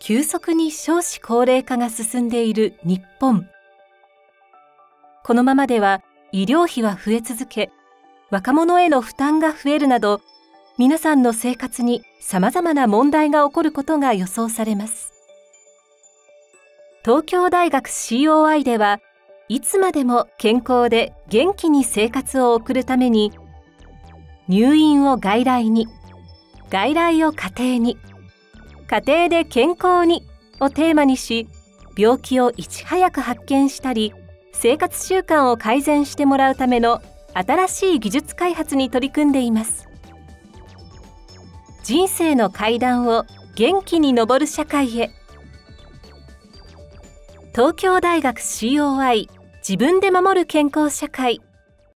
急速に少子高齢化が進んでいる日本。このままでは医療費は増え続け、若者への負担が増えるなど、皆さんの生活に様々な問題が起こることが予想されます。東京大学 COI では、いつまでも健康で元気に生活を送るために、入院を外来に、外来を家庭に、家庭で健康にをテーマにし、病気をいち早く発見したり、生活習慣を改善してもらうための新しい技術開発に取り組んでいます。人生の階段を元気に登る社会へ。東京大学 COI 自分で守る健康社会。